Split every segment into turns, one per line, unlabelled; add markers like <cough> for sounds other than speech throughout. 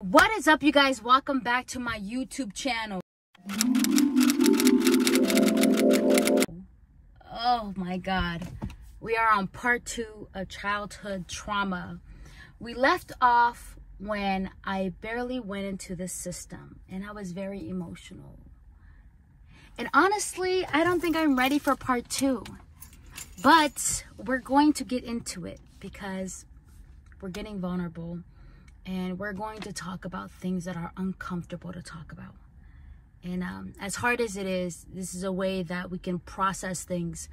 What is up, you guys? Welcome back to my YouTube channel. Oh my God. We are on part two of childhood trauma. We left off when I barely went into the system and I was very emotional. And honestly, I don't think I'm ready for part two. But we're going to get into it because we're getting vulnerable and we're going to talk about things that are uncomfortable to talk about. And um, as hard as it is, this is a way that we can process things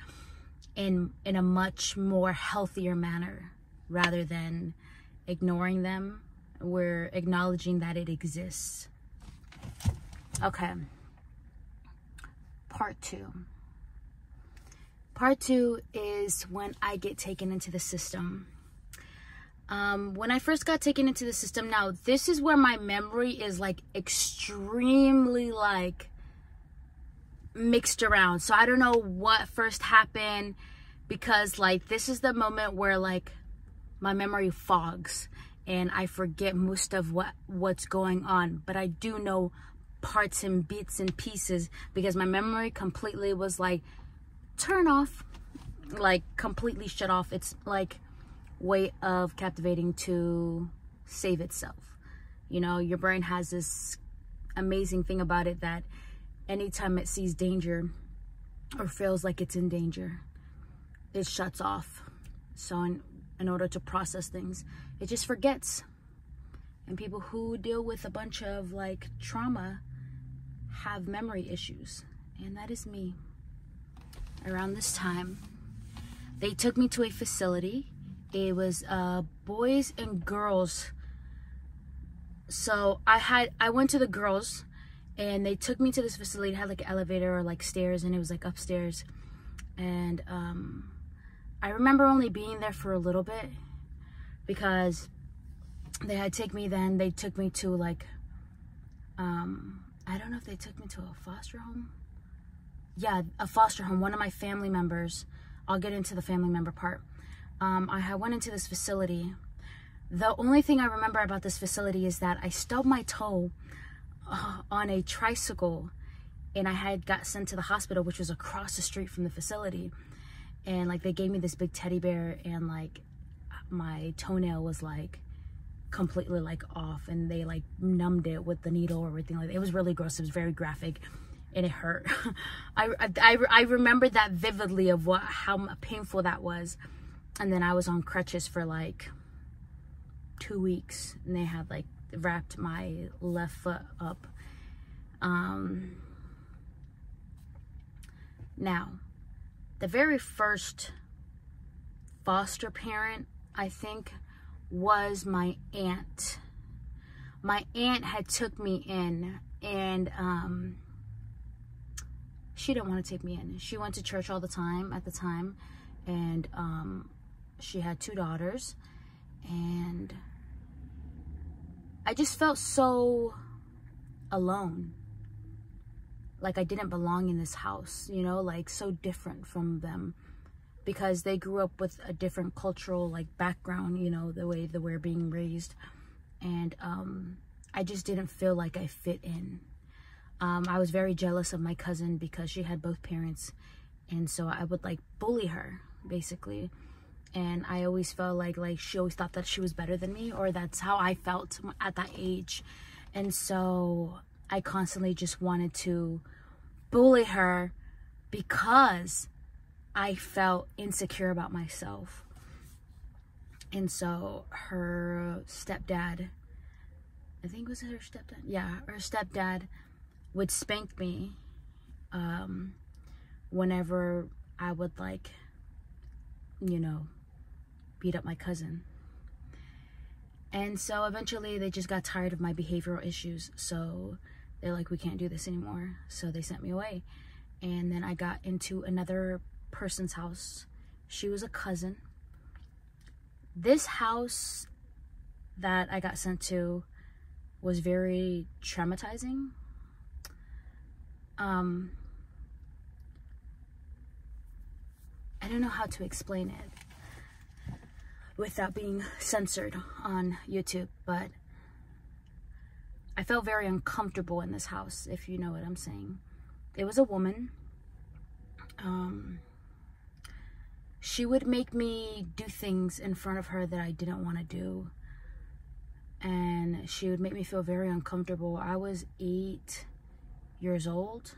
in in a much more healthier manner rather than ignoring them. We're acknowledging that it exists. Okay. Part two. Part two is when I get taken into the system um, when I first got taken into the system, now this is where my memory is like extremely like mixed around. So I don't know what first happened because like this is the moment where like my memory fogs and I forget most of what what's going on. But I do know parts and bits and pieces because my memory completely was like turn off, like completely shut off. It's like way of captivating to save itself. You know, your brain has this amazing thing about it that anytime it sees danger or feels like it's in danger, it shuts off. So in, in order to process things, it just forgets. And people who deal with a bunch of like trauma have memory issues. And that is me. Around this time, they took me to a facility it was uh, boys and girls. So I had I went to the girls and they took me to this facility. It had like an elevator or like stairs and it was like upstairs. And um, I remember only being there for a little bit because they had take me then they took me to like um I don't know if they took me to a foster home. Yeah, a foster home. One of my family members. I'll get into the family member part um, I went into this facility. The only thing I remember about this facility is that I stubbed my toe uh, on a tricycle and I had got sent to the hospital, which was across the street from the facility. And like they gave me this big teddy bear and like my toenail was like completely like off and they like numbed it with the needle or everything like that. It was really gross. It was very graphic and it hurt. <laughs> I, I, I remember that vividly of what how painful that was and then I was on crutches for like two weeks and they had like wrapped my left foot up. Um now the very first foster parent I think was my aunt. My aunt had took me in and um she didn't want to take me in. She went to church all the time at the time and um she had two daughters and I just felt so alone. Like I didn't belong in this house, you know, like so different from them because they grew up with a different cultural like background, you know, the way that we're being raised. And um, I just didn't feel like I fit in. Um, I was very jealous of my cousin because she had both parents. And so I would like bully her basically and I always felt like like she always thought that she was better than me or that's how I felt at that age. And so I constantly just wanted to bully her because I felt insecure about myself. And so her stepdad I think was it her stepdad yeah her stepdad would spank me um whenever I would like you know beat up my cousin. And so eventually they just got tired of my behavioral issues. So they're like, we can't do this anymore. So they sent me away. And then I got into another person's house. She was a cousin. This house that I got sent to was very traumatizing. Um, I don't know how to explain it without being censored on YouTube, but I felt very uncomfortable in this house, if you know what I'm saying. It was a woman. Um, she would make me do things in front of her that I didn't want to do. And she would make me feel very uncomfortable. I was eight years old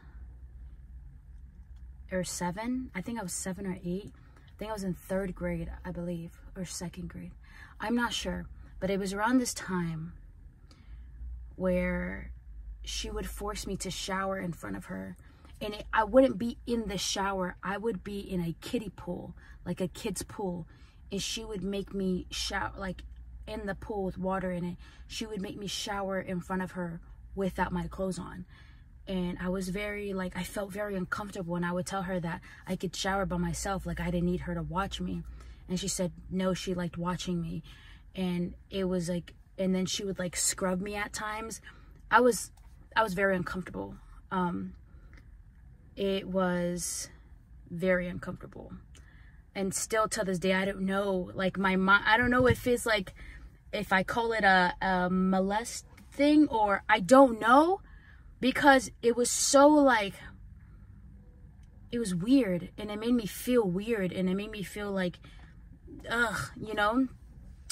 or seven. I think I was seven or eight. I think I was in third grade, I believe, or second grade. I'm not sure. But it was around this time where she would force me to shower in front of her. And it, I wouldn't be in the shower. I would be in a kiddie pool, like a kid's pool. And she would make me shower, like in the pool with water in it. She would make me shower in front of her without my clothes on. And I was very, like, I felt very uncomfortable. And I would tell her that I could shower by myself. Like, I didn't need her to watch me. And she said, no, she liked watching me. And it was like, and then she would like scrub me at times. I was, I was very uncomfortable. Um, it was very uncomfortable. And still to this day, I don't know, like my mom, I don't know if it's like, if I call it a, a molest thing or I don't know because it was so like, it was weird and it made me feel weird and it made me feel like, ugh, you know?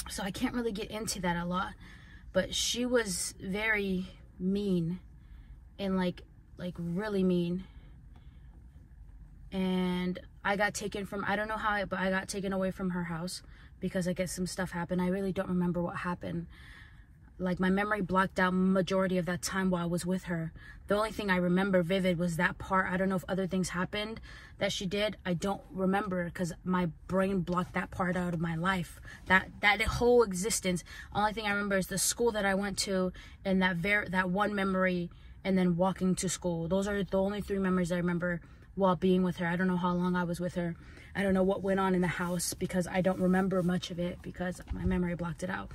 So I can't really get into that a lot. But she was very mean and like, like really mean and I got taken from I don't know how but I got taken away from her house because I guess some stuff happened. I really don't remember what happened. Like my memory blocked out majority of that time while I was with her. The only thing I remember vivid was that part. I don't know if other things happened that she did. I don't remember because my brain blocked that part out of my life. That that whole existence. Only thing I remember is the school that I went to and that very that one memory and then walking to school. Those are the only three memories I remember while being with her. I don't know how long I was with her. I don't know what went on in the house because I don't remember much of it because my memory blocked it out.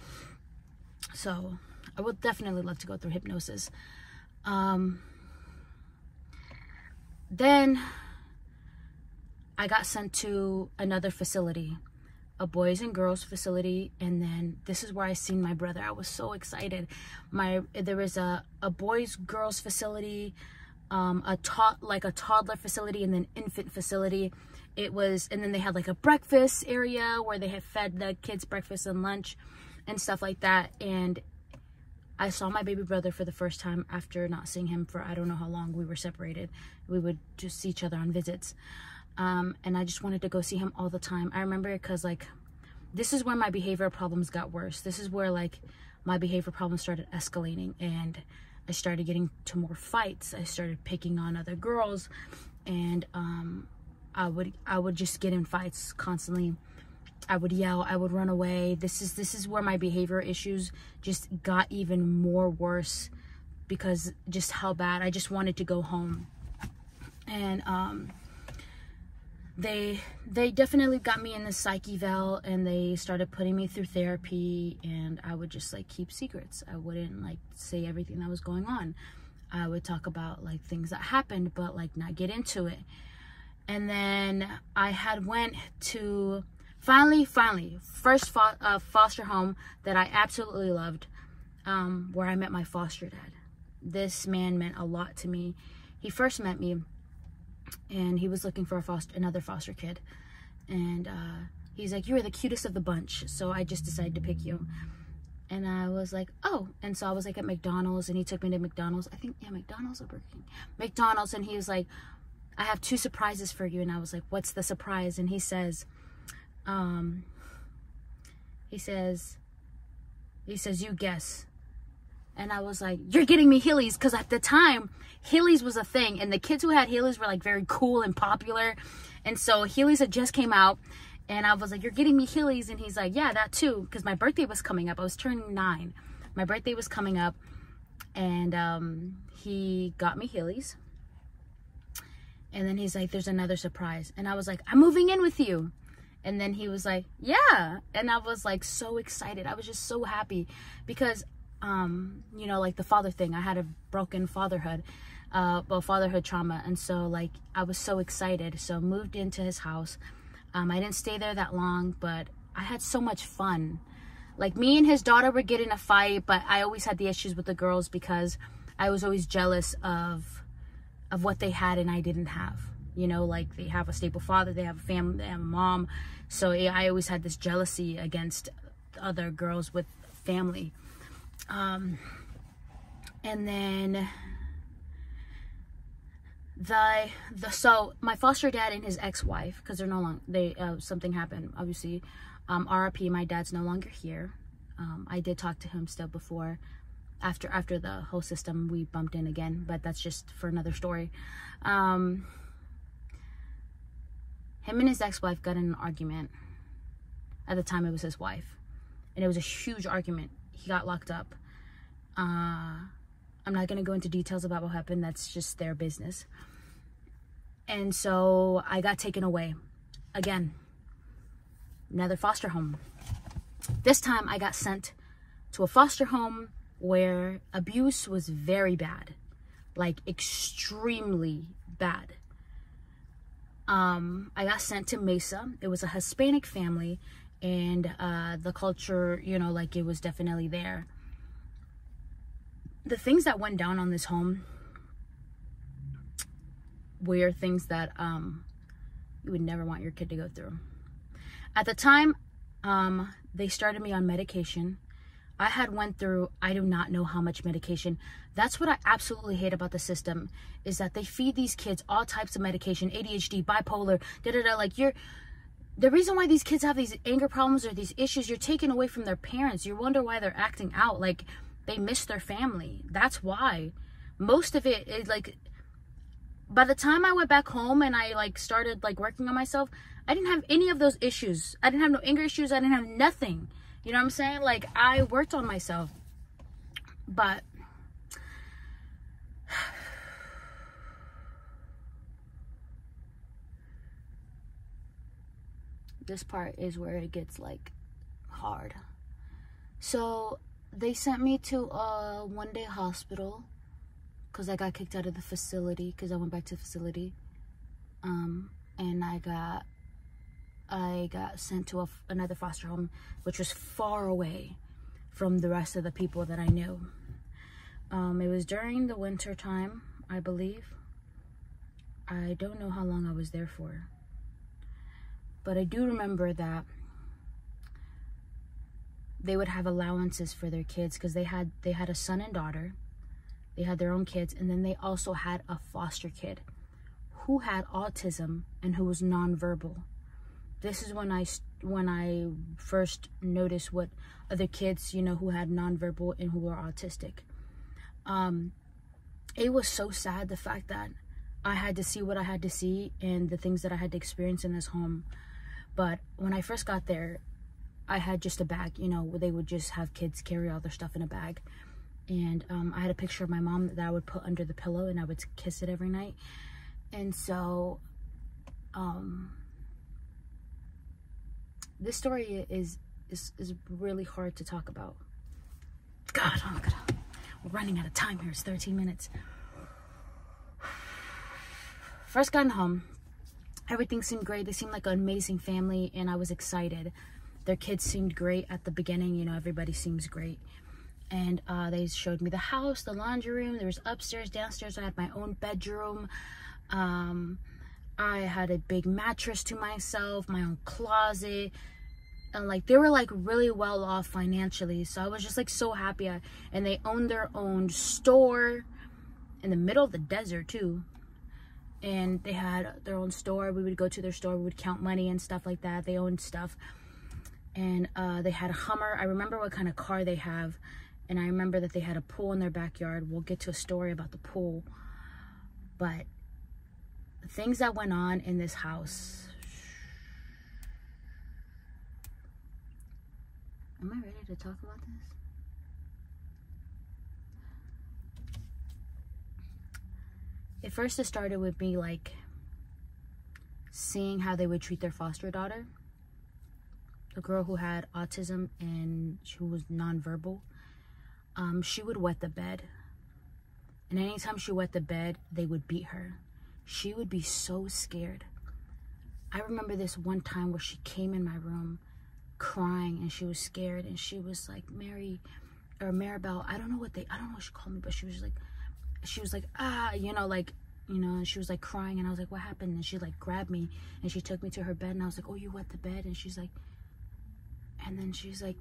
So I would definitely love to go through hypnosis. Um, then I got sent to another facility, a boys and girls facility, and then this is where I seen my brother. I was so excited. My there was a a boys girls facility um, a tot like a toddler facility and then infant facility. It was, and then they had like a breakfast area where they had fed the kids breakfast and lunch and stuff like that. And I saw my baby brother for the first time after not seeing him for I don't know how long we were separated. We would just see each other on visits. Um, and I just wanted to go see him all the time. I remember because like this is where my behavior problems got worse. This is where like my behavior problems started escalating and I started getting to more fights. I started picking on other girls and um, I would I would just get in fights constantly. I would yell, I would run away. This is this is where my behavior issues just got even more worse because just how bad I just wanted to go home. And um, they they definitely got me in the psych eval and they started putting me through therapy and I would just like keep secrets. I wouldn't like say everything that was going on. I would talk about like things that happened but like not get into it. And then I had went to finally finally first fo uh, foster home that I absolutely loved um, where I met my foster dad. This man meant a lot to me. He first met me and he was looking for a foster another foster kid. And uh, he's like you are the cutest of the bunch so i just decided to pick you. And i was like oh. And so i was like at mcdonald's and he took me to mcdonald's. I think yeah mcdonald's or burger king. Mcdonald's and he was like i have two surprises for you. And i was like what's the surprise? And he says um he says he says you guess and I was like, you're getting me Heelys. Because at the time, Heelys was a thing. And the kids who had Heelys were like very cool and popular. And so Heelys had just came out. And I was like, you're getting me Heelys. And he's like, yeah, that too. Because my birthday was coming up. I was turning nine. My birthday was coming up. And um, he got me Heelys. And then he's like, there's another surprise. And I was like, I'm moving in with you. And then he was like, yeah. And I was like so excited. I was just so happy because um, you know, like the father thing. I had a broken fatherhood, uh, well, fatherhood trauma. And so like, I was so excited. So moved into his house. Um, I didn't stay there that long, but I had so much fun. Like me and his daughter were getting a fight, but I always had the issues with the girls because I was always jealous of of what they had and I didn't have. You know, like they have a stable father, they have a family, they have a mom. So I always had this jealousy against other girls with family. Um, and then the the so my foster dad and his ex-wife because they're no longer they uh, something happened obviously um rp my dad's no longer here um i did talk to him still before after after the whole system we bumped in again but that's just for another story um him and his ex-wife got in an argument at the time it was his wife and it was a huge argument he got locked up uh i'm not going to go into details about what happened that's just their business and so I got taken away again. Another foster home. This time I got sent to a foster home where abuse was very bad, like extremely bad. Um, I got sent to Mesa. It was a Hispanic family, and uh, the culture, you know, like it was definitely there. The things that went down on this home were things that um, you would never want your kid to go through. At the time, um, they started me on medication. I had went through, I do not know how much medication. That's what I absolutely hate about the system is that they feed these kids all types of medication, ADHD, bipolar, da da da. Like you're, the reason why these kids have these anger problems or these issues, you're taken away from their parents. You wonder why they're acting out. Like they miss their family. That's why. Most of it is like by the time I went back home and I like started like working on myself, I didn't have any of those issues. I didn't have no anger issues. I didn't have nothing. You know what I'm saying? Like I worked on myself. But <sighs> this part is where it gets like hard. So they sent me to a one day hospital because I got kicked out of the facility because I went back to the facility. Um, and I got I got sent to another foster home, which was far away from the rest of the people that I knew. Um, it was during the winter time, I believe. I don't know how long I was there for. But I do remember that they would have allowances for their kids because they had they had a son and daughter they had their own kids, and then they also had a foster kid who had autism and who was nonverbal. This is when I when I first noticed what other kids, you know, who had nonverbal and who were autistic. Um, it was so sad the fact that I had to see what I had to see and the things that I had to experience in this home. But when I first got there, I had just a bag, you know, they would just have kids carry all their stuff in a bag and um, I had a picture of my mom that I would put under the pillow and I would kiss it every night. And so, um, this story is, is, is really hard to talk about. God, oh God, we're running out of time here. It's 13 minutes. First got home, everything seemed great. They seemed like an amazing family and I was excited. Their kids seemed great at the beginning. You know, everybody seems great and uh, they showed me the house, the laundry room. There was upstairs, downstairs. I had my own bedroom. Um, I had a big mattress to myself, my own closet. And like they were like really well off financially. So I was just like so happy. I, and they owned their own store in the middle of the desert too. And they had their own store. We would go to their store. We would count money and stuff like that. They owned stuff. And uh, they had a Hummer. I remember what kind of car they have and I remember that they had a pool in their backyard. We'll get to a story about the pool. But things that went on in this house. Am I ready to talk about this? At first it started with me like seeing how they would treat their foster daughter. The girl who had autism and who was nonverbal um, she would wet the bed. And anytime she wet the bed, they would beat her. She would be so scared. I remember this one time where she came in my room crying and she was scared and she was like Mary or Maribel. I don't know what they I don't know what she called me, but she was like she was like ah you know like you know and she was like crying and I was like what happened and she like grabbed me and she took me to her bed and I was like oh you wet the bed and she's like and then she's like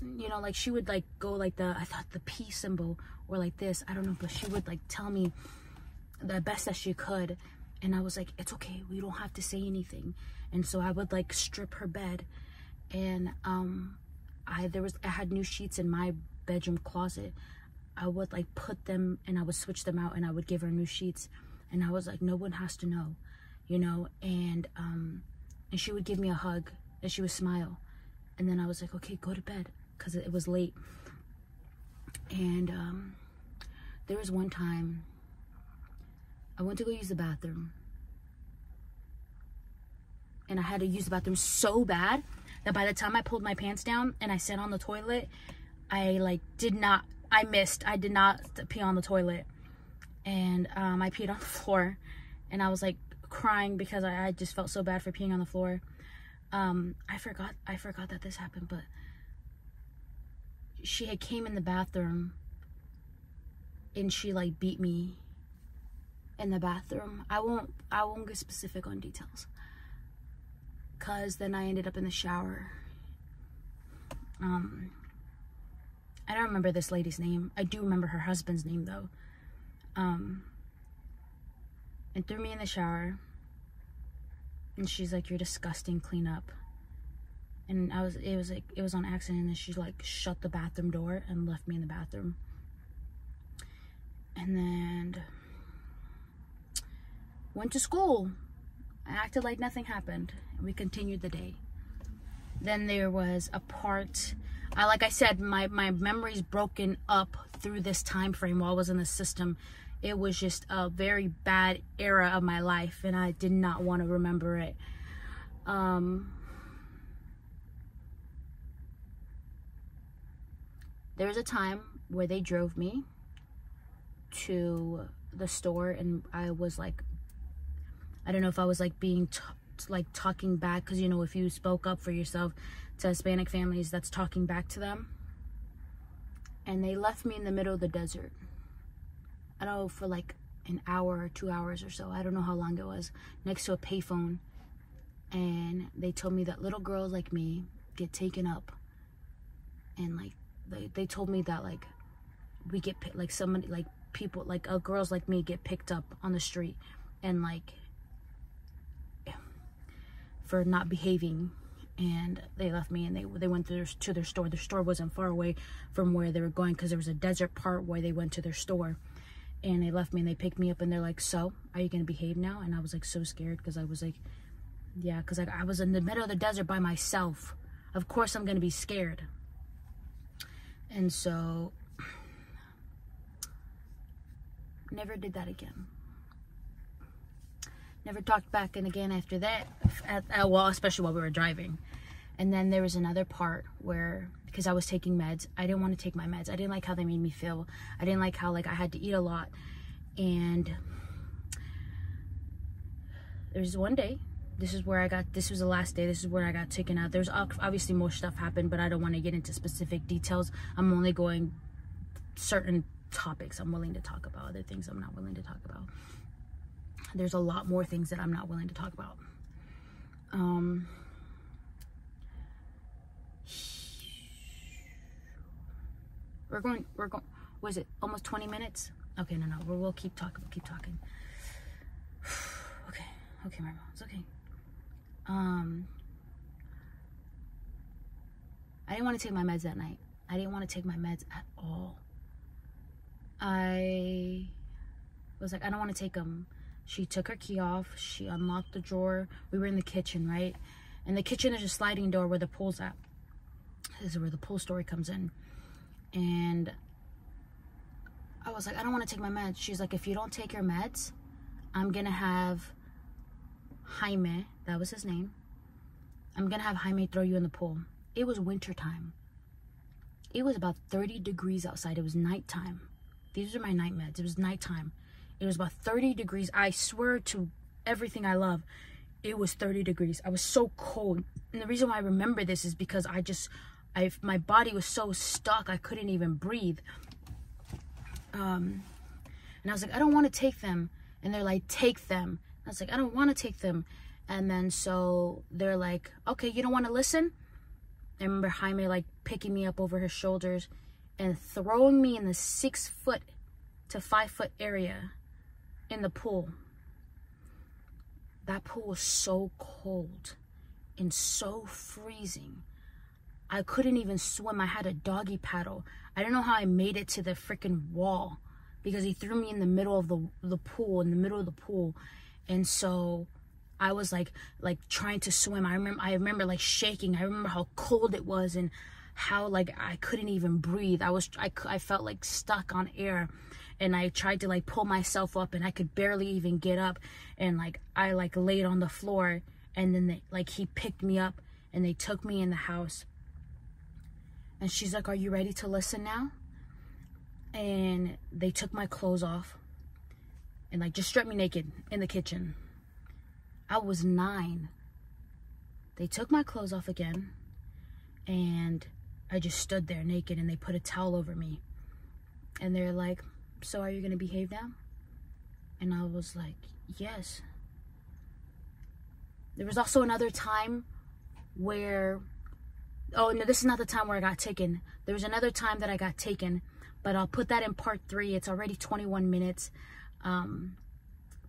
you know like she would like go like the I thought the P symbol or like this I don't know but she would like tell me the best that she could. And I was like it's okay. We don't have to say anything. And so I would like strip her bed. And um I there was I had new sheets in my bedroom closet. I would like put them and I would switch them out and I would give her new sheets. And I was like no one has to know you know? And um and she would give me a hug and she would smile. And then I was like okay go to bed because it was late. And um there was one time I went to go use the bathroom. And I had to use the bathroom so bad that by the time I pulled my pants down and I sat on the toilet I like did not I missed. I did not pee on the toilet. And um, I peed on the <laughs> floor. And I was like crying because I, I just felt so bad for peeing on the floor. Um, I forgot I forgot that this happened but she had came in the bathroom and she like beat me in the bathroom. I won't I won't get specific on details. Cause then I ended up in the shower. Um I don't remember this lady's name. I do remember her husband's name though. Um and threw me in the shower and she's like you're disgusting clean up. And I was it was like it was on accident and she like shut the bathroom door and left me in the bathroom. And then went to school I acted like nothing happened and we continued the day then there was a part I like I said my my memory's broken up through this time frame while I was in the system it was just a very bad era of my life and I did not want to remember it. Um, there was a time where they drove me to the store and I was like, I don't know if I was like being like talking back because you know if you spoke up for yourself to Hispanic families that's talking back to them and they left me in the middle of the desert I don't know, for like an hour or two hours or so. I don't know how long it was. Next to a payphone. And they told me that little girls like me get taken up. And like, they, they told me that like, we get, like somebody, like people, like uh, girls like me get picked up on the street. And like, for not behaving. And they left me and they they went to their, to their store. Their store wasn't far away from where they were going because there was a desert part where they went to their store. And they left me and they picked me up and they're like so are you gonna behave now? And i was like so scared because i was like yeah because like i was in the middle of the desert by myself. Of course i'm gonna be scared. And so <sighs> never did that again never talked back and again after that at, at, well especially while we were driving and then there was another part where because I was taking meds. I didn't want to take my meds. I didn't like how they made me feel. I didn't like how like I had to eat a lot. And there's one day, this is where I got, this was the last day, this is where I got taken out. There's obviously more stuff happened, but I don't want to get into specific details. I'm only going certain topics I'm willing to talk about. Other things I'm not willing to talk about. There's a lot more things that I'm not willing to talk about. Um, We're going, we're going, was it almost 20 minutes? Okay, no, no, we'll, we'll keep talking, we'll keep talking. <sighs> okay, okay, Marmo, it's okay. Um, I didn't want to take my meds that night. I didn't want to take my meds at all. I was like, I don't want to take them. She took her key off. She unlocked the drawer. We were in the kitchen, right? And the kitchen is a sliding door where the pool's at. This is where the pool story comes in and I was like, I don't want to take my meds. She's like, if you don't take your meds, I'm going to have Jaime, that was his name. I'm going to have Jaime throw you in the pool. It was winter time. It was about 30 degrees outside. It was nighttime. These are my night meds. It was nighttime. It was about 30 degrees. I swear to everything I love. it was 30 degrees. I was so cold. And the reason why I remember this is because I just, I my body was so stuck, I couldn't even breathe. Um, and I was like, I don't want to take them. And they're like, take them. I was like, I don't want to take them. And then so they're like, okay, you don't want to listen? I remember Jaime like picking me up over his shoulders and throwing me in the six foot to five foot area in the pool. That pool was so cold and so freezing. I couldn't even swim. I had a doggy paddle. I don't know how I made it to the freaking wall because he threw me in the middle of the the pool, in the middle of the pool. And so I was like like trying to swim. I remember I remember like shaking. I remember how cold it was and how like I couldn't even breathe. I was I I felt like stuck on air and I tried to like pull myself up and I could barely even get up and like I like laid on the floor and then they, like he picked me up and they took me in the house. And she's like, "Are you ready to listen now?" And they took my clothes off and like just stripped me naked in the kitchen. I was nine. They took my clothes off again, and I just stood there naked, and they put a towel over me. And they're like, So are you going to behave now? And I was like, Yes. There was also another time where, oh, no, this is not the time where I got taken. There was another time that I got taken, but I'll put that in part three. It's already 21 minutes. Um,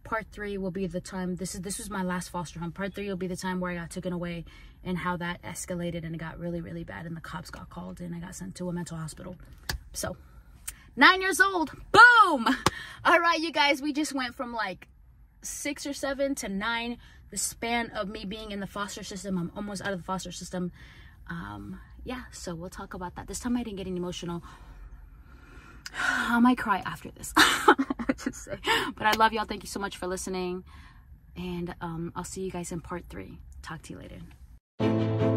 part three will be the time this is this was my last foster home part three will be the time where i got taken away and how that escalated and it got really really bad and the cops got called and i got sent to a mental hospital so nine years old boom all right you guys we just went from like six or seven to nine the span of me being in the foster system i'm almost out of the foster system um yeah so we'll talk about that this time i didn't get any emotional <sighs> I might cry after this. <laughs> Just say. But I love y'all. Thank you so much for listening. And um, I'll see you guys in part three. Talk to you later.